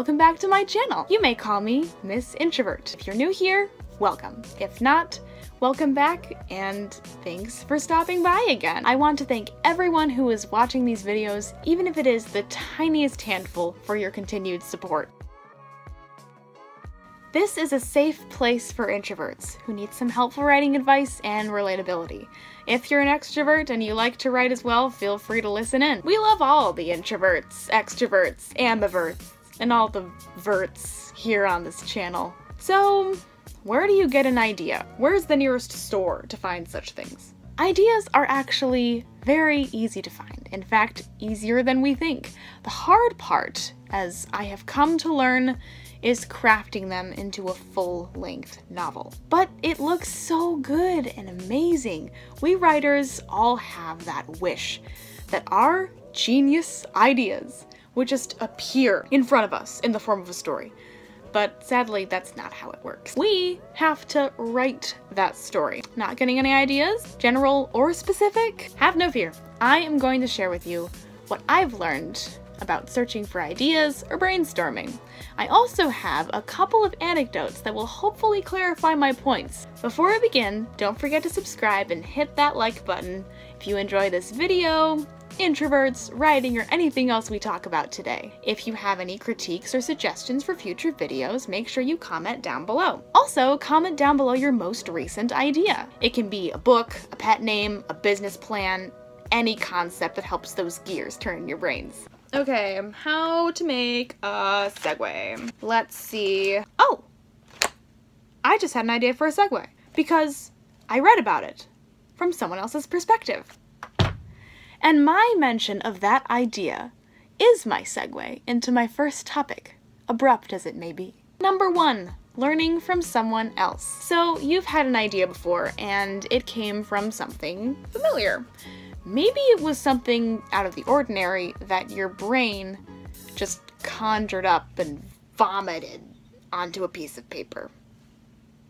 welcome back to my channel. You may call me Miss Introvert. If you're new here, welcome. If not, welcome back and thanks for stopping by again. I want to thank everyone who is watching these videos, even if it is the tiniest handful, for your continued support. This is a safe place for introverts who need some helpful writing advice and relatability. If you're an extrovert and you like to write as well, feel free to listen in. We love all the introverts, extroverts, ambiverts, and all the verts here on this channel. So, where do you get an idea? Where's the nearest store to find such things? Ideas are actually very easy to find. In fact, easier than we think. The hard part, as I have come to learn, is crafting them into a full length novel. But it looks so good and amazing. We writers all have that wish that our genius ideas would just appear in front of us in the form of a story. But sadly, that's not how it works. We have to write that story. Not getting any ideas, general or specific? Have no fear. I am going to share with you what I've learned about searching for ideas or brainstorming. I also have a couple of anecdotes that will hopefully clarify my points. Before I begin, don't forget to subscribe and hit that like button if you enjoy this video, introverts, writing, or anything else we talk about today. If you have any critiques or suggestions for future videos, make sure you comment down below. Also, comment down below your most recent idea. It can be a book, a pet name, a business plan, any concept that helps those gears turn in your brains. Okay, how to make a segue. Let's see. Oh! I just had an idea for a segue because I read about it from someone else's perspective. And my mention of that idea is my segue into my first topic, abrupt as it may be. Number one, learning from someone else. So you've had an idea before and it came from something familiar. Maybe it was something out of the ordinary that your brain just conjured up and vomited onto a piece of paper.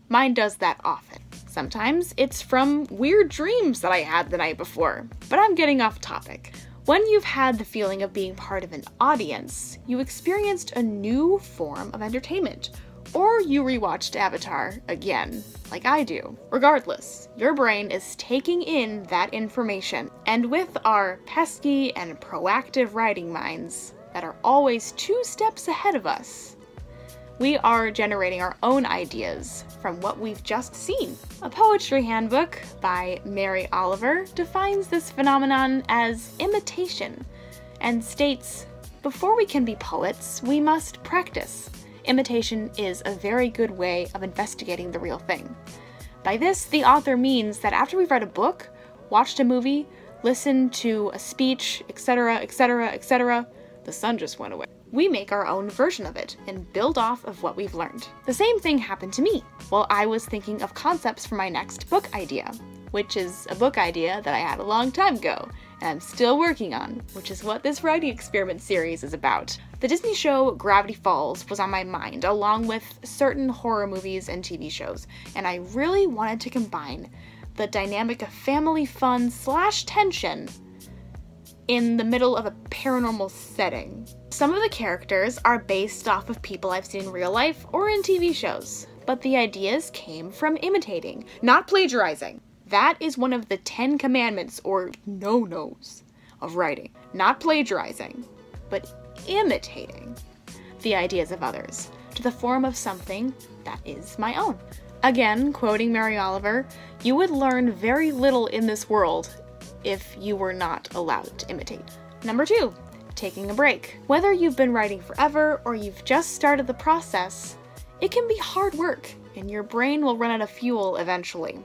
Mine does that often. Sometimes it's from weird dreams that I had the night before, but I'm getting off topic. When you've had the feeling of being part of an audience, you experienced a new form of entertainment or you rewatched Avatar again, like I do. Regardless, your brain is taking in that information, and with our pesky and proactive writing minds that are always two steps ahead of us, we are generating our own ideas from what we've just seen. A poetry handbook by Mary Oliver defines this phenomenon as imitation and states, before we can be poets, we must practice imitation is a very good way of investigating the real thing. By this, the author means that after we've read a book, watched a movie, listened to a speech, etc., etc., etc., the sun just went away. We make our own version of it and build off of what we've learned. The same thing happened to me while I was thinking of concepts for my next book idea, which is a book idea that I had a long time ago and I'm still working on, which is what this writing experiment series is about. The Disney show Gravity Falls was on my mind, along with certain horror movies and TV shows, and I really wanted to combine the dynamic of family fun slash tension in the middle of a paranormal setting. Some of the characters are based off of people I've seen in real life or in TV shows, but the ideas came from imitating, not plagiarizing. That is one of the Ten Commandments or no-nos of writing. Not plagiarizing, but imitating the ideas of others to the form of something that is my own. Again, quoting Mary Oliver, you would learn very little in this world if you were not allowed to imitate. Number two, taking a break. Whether you've been writing forever or you've just started the process, it can be hard work and your brain will run out of fuel eventually.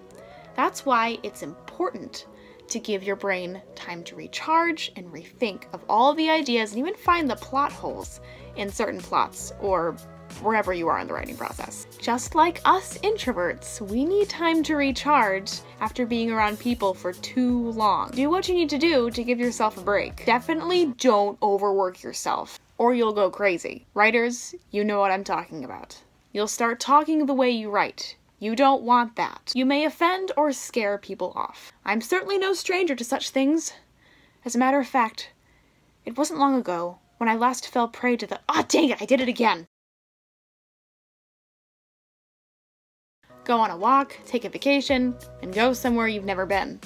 That's why it's important to give your brain time to recharge and rethink of all the ideas and even find the plot holes in certain plots or wherever you are in the writing process. Just like us introverts, we need time to recharge after being around people for too long. Do what you need to do to give yourself a break. Definitely don't overwork yourself or you'll go crazy. Writers, you know what I'm talking about. You'll start talking the way you write. You don't want that. You may offend or scare people off. I'm certainly no stranger to such things. As a matter of fact, it wasn't long ago when I last fell prey to the- Ah, oh, dang it, I did it again! Go on a walk, take a vacation, and go somewhere you've never been.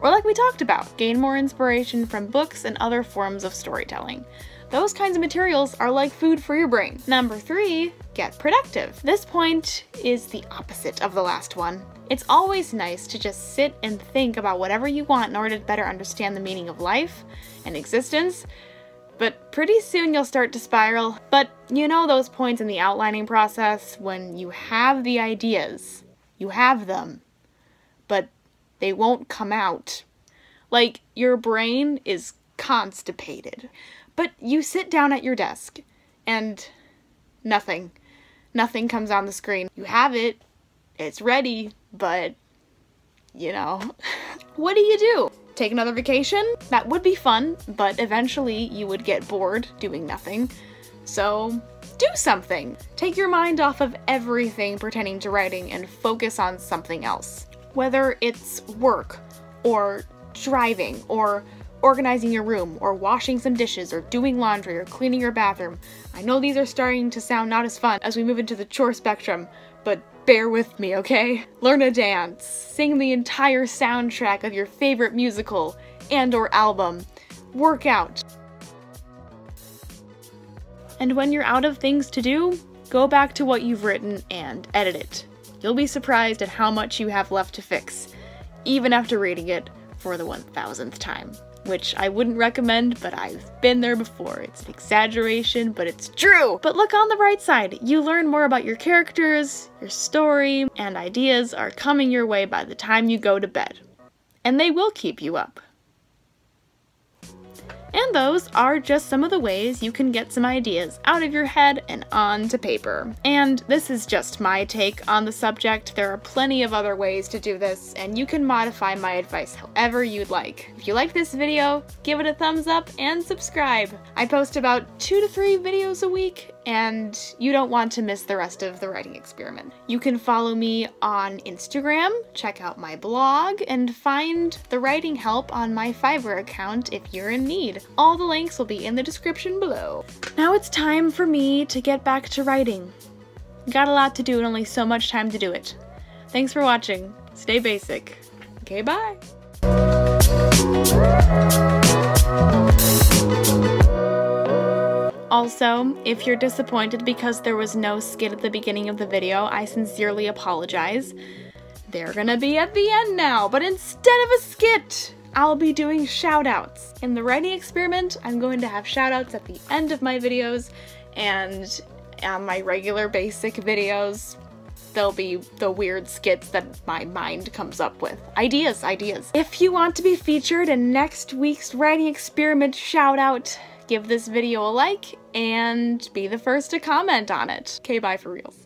Or like we talked about, gain more inspiration from books and other forms of storytelling. Those kinds of materials are like food for your brain. Number three, get productive. This point is the opposite of the last one. It's always nice to just sit and think about whatever you want in order to better understand the meaning of life and existence, but pretty soon you'll start to spiral. But you know those points in the outlining process when you have the ideas, you have them, but they won't come out. Like your brain is constipated. But you sit down at your desk and nothing. Nothing comes on the screen. You have it, it's ready, but you know, what do you do? Take another vacation? That would be fun, but eventually you would get bored doing nothing. So do something. Take your mind off of everything pertaining to writing and focus on something else. Whether it's work, or driving, or organizing your room, or washing some dishes, or doing laundry, or cleaning your bathroom. I know these are starting to sound not as fun as we move into the chore spectrum, but bear with me, okay? Learn a dance, sing the entire soundtrack of your favorite musical and or album, work out. And when you're out of things to do, go back to what you've written and edit it. You'll be surprised at how much you have left to fix, even after reading it for the 1000th time which I wouldn't recommend, but I've been there before. It's an exaggeration, but it's true! But look on the bright side. You learn more about your characters, your story, and ideas are coming your way by the time you go to bed. And they will keep you up. And those are just some of the ways you can get some ideas out of your head and onto paper. And this is just my take on the subject. There are plenty of other ways to do this, and you can modify my advice however you'd like. If you like this video, give it a thumbs up and subscribe. I post about two to three videos a week, and you don't want to miss the rest of the writing experiment. You can follow me on Instagram, check out my blog, and find the writing help on my Fiverr account if you're in need. All the links will be in the description below. Now it's time for me to get back to writing. Got a lot to do and only so much time to do it. Thanks for watching. Stay basic. Okay, bye! Also, if you're disappointed because there was no skit at the beginning of the video, I sincerely apologize. They're gonna be at the end now, but instead of a skit, I'll be doing shoutouts. In the writing experiment, I'm going to have shoutouts at the end of my videos, and on my regular basic videos, they'll be the weird skits that my mind comes up with. Ideas, ideas. If you want to be featured in next week's writing experiment shoutout, give this video a like and be the first to comment on it. Okay, bye for reals.